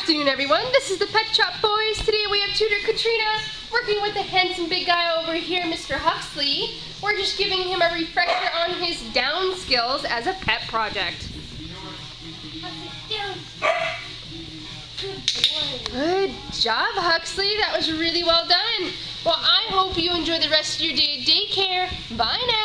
afternoon, everyone. This is the Pet Shop Boys. Today we have tutor Katrina working with the handsome big guy over here, Mr. Huxley. We're just giving him a refresher on his down skills as a pet project. Good job, Huxley. That was really well done. Well, I hope you enjoy the rest of your day at daycare. Bye now.